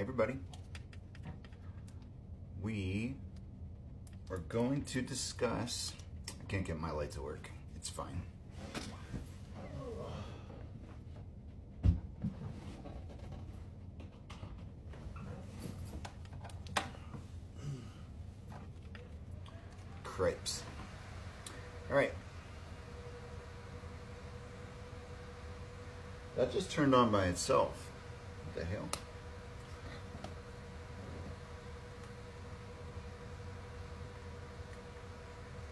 Everybody. We are going to discuss, I can't get my light to work. It's fine. Crepes. All right. That just turned on by itself. What the hell?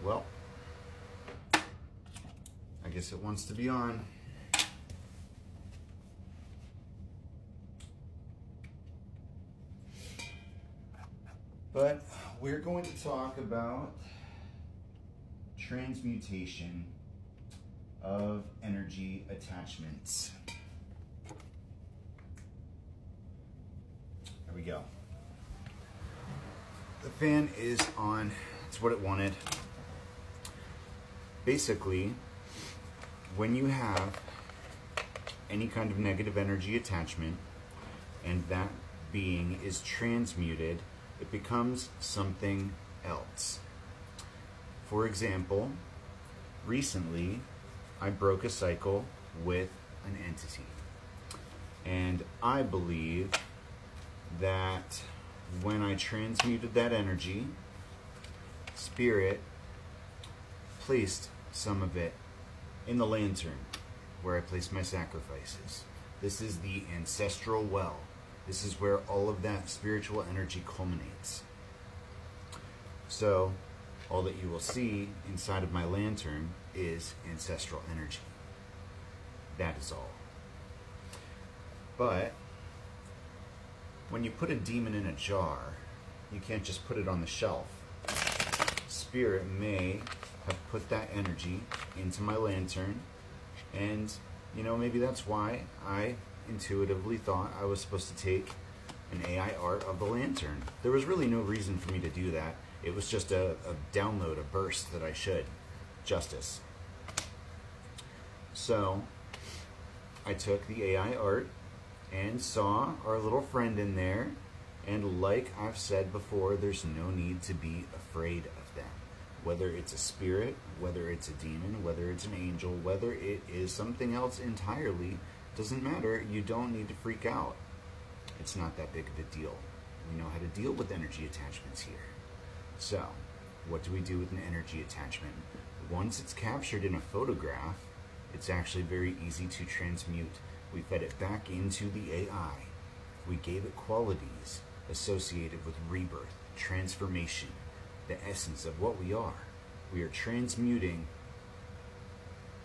Well, I guess it wants to be on. But we're going to talk about transmutation of energy attachments. There we go. The fan is on. It's what it wanted. Basically, when you have any kind of negative energy attachment and that being is transmuted, it becomes something else. For example, recently I broke a cycle with an entity. And I believe that when I transmuted that energy, spirit placed some of it in the lantern where I place my sacrifices. This is the ancestral well. This is where all of that spiritual energy culminates. So, all that you will see inside of my lantern is ancestral energy. That is all. But when you put a demon in a jar, you can't just put it on the shelf. Spirit may put that energy into my lantern, and you know, maybe that's why I intuitively thought I was supposed to take an AI art of the lantern. There was really no reason for me to do that. It was just a, a download, a burst that I should. Justice. So I took the AI art and saw our little friend in there. And like I've said before, there's no need to be afraid. Whether it's a spirit, whether it's a demon, whether it's an angel, whether it is something else entirely, doesn't matter. You don't need to freak out. It's not that big of a deal. We know how to deal with energy attachments here. So, what do we do with an energy attachment? Once it's captured in a photograph, it's actually very easy to transmute. We fed it back into the AI. We gave it qualities associated with rebirth, transformation, the essence of what we are. We are transmuting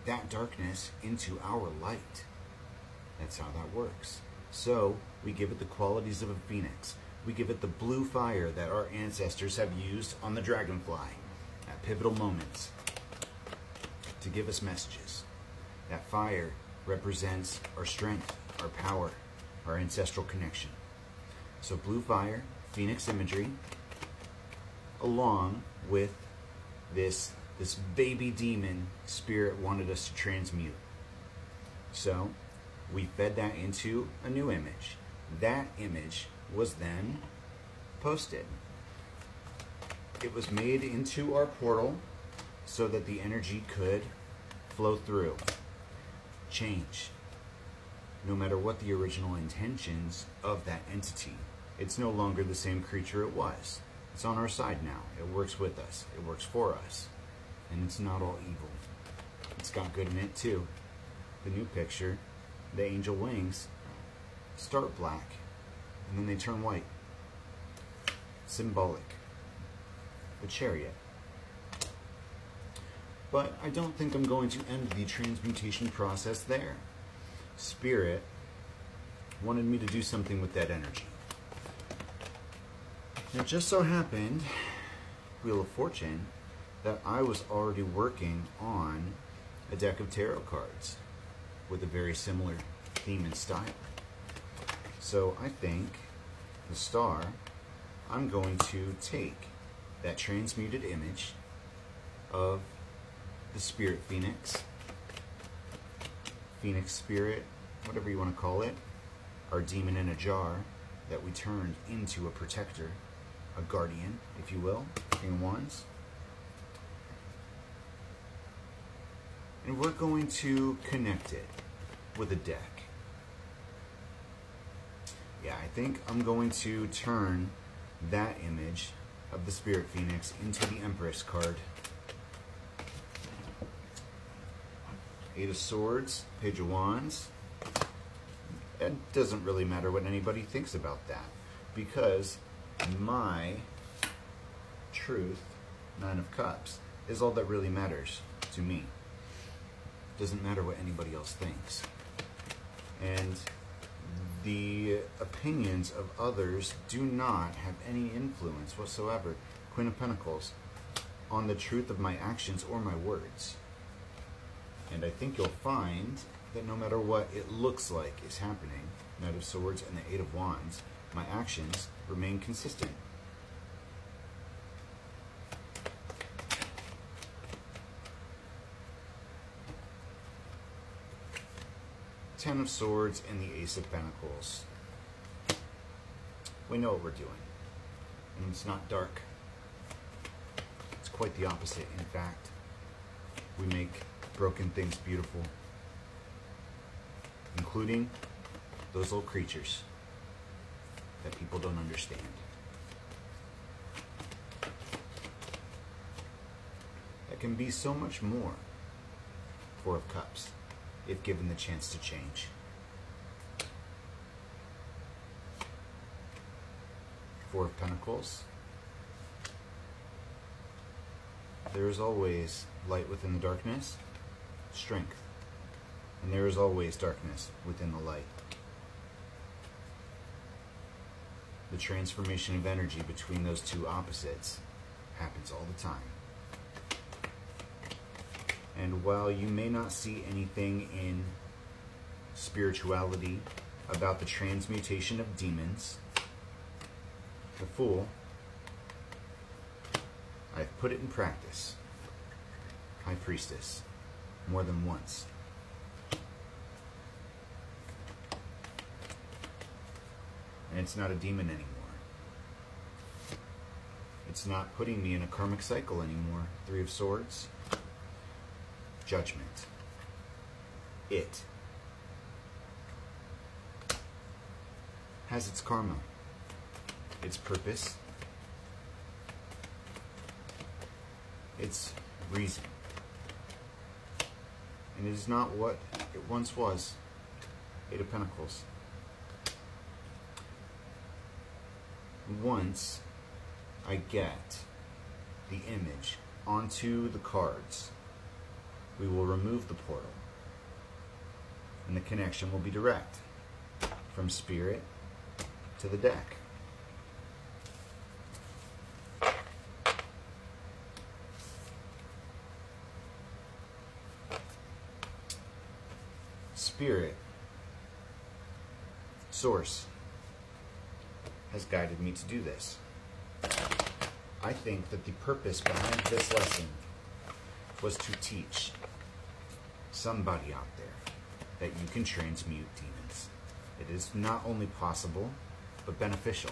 that darkness into our light. That's how that works. So, we give it the qualities of a phoenix. We give it the blue fire that our ancestors have used on the dragonfly at pivotal moments to give us messages. That fire represents our strength, our power, our ancestral connection. So, blue fire, phoenix imagery, along with this, this baby demon spirit wanted us to transmute. So, we fed that into a new image. That image was then posted. It was made into our portal so that the energy could flow through, change, no matter what the original intentions of that entity. It's no longer the same creature it was. It's on our side now. It works with us. It works for us. And it's not all evil. It's got good in it too. The new picture, the angel wings, start black and then they turn white. Symbolic. The chariot. But I don't think I'm going to end the transmutation process there. Spirit wanted me to do something with that energy. It just so happened, Wheel of Fortune, that I was already working on a deck of tarot cards with a very similar theme and style. So I think the star, I'm going to take that transmuted image of the spirit phoenix, phoenix spirit, whatever you want to call it, our demon in a jar, that we turned into a protector, a guardian, if you will, King of Wands. And we're going to connect it with a deck. Yeah, I think I'm going to turn that image of the Spirit Phoenix into the Empress card. Eight of Swords, Page of Wands. It doesn't really matter what anybody thinks about that because my truth, Nine of Cups, is all that really matters to me. Doesn't matter what anybody else thinks. And the opinions of others do not have any influence whatsoever, Queen of Pentacles, on the truth of my actions or my words. And I think you'll find that no matter what it looks like is happening, Knight of Swords and the Eight of Wands, my actions remain consistent. Ten of Swords and the Ace of Pentacles. We know what we're doing. And it's not dark. It's quite the opposite, in fact. We make broken things beautiful including those little creatures that people don't understand. That can be so much more. Four of Cups, if given the chance to change. Four of Pentacles. There is always light within the darkness, strength and there is always darkness within the light. The transformation of energy between those two opposites happens all the time. And while you may not see anything in spirituality about the transmutation of demons, the Fool, I've put it in practice. High Priestess, more than once. And it's not a demon anymore. It's not putting me in a karmic cycle anymore. Three of Swords. Judgment. It has its karma, its purpose, its reason. And it is not what it once was. Eight of Pentacles. Once I get the image onto the cards, we will remove the portal and the connection will be direct from spirit to the deck. Spirit, source, has guided me to do this. I think that the purpose behind this lesson was to teach somebody out there that you can transmute demons. It is not only possible, but beneficial.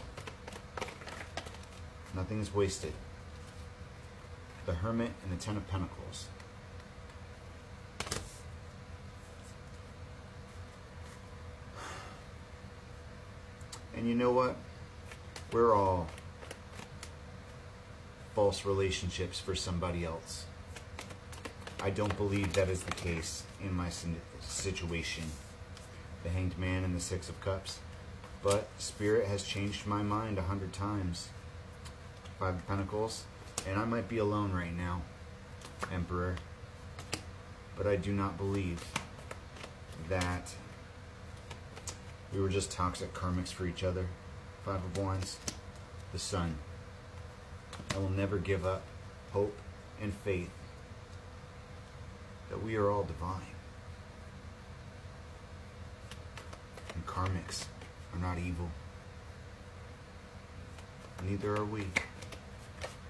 Nothing is wasted. The Hermit and the Ten of Pentacles. And you know what? We're all false relationships for somebody else. I don't believe that is the case in my situation. The Hanged Man and the Six of Cups. But Spirit has changed my mind a hundred times. Five of Pentacles. And I might be alone right now, Emperor. But I do not believe that we were just toxic karmics for each other. Five of Wands, the Sun. I will never give up hope and faith that we are all divine. And karmics are not evil. Neither are we.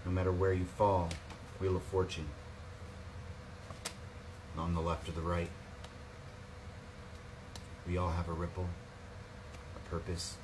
No matter where you fall, Wheel of Fortune, on the left or the right, we all have a ripple, a purpose,